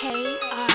KR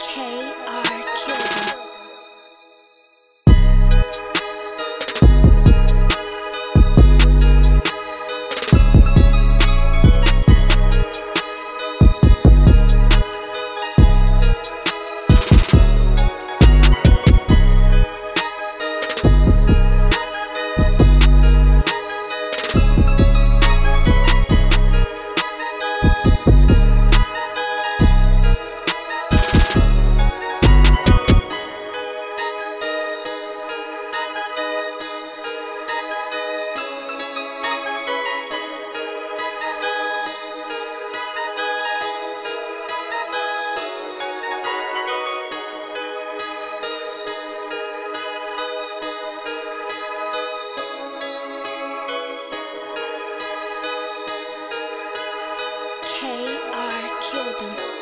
KR K.R. Kilburn.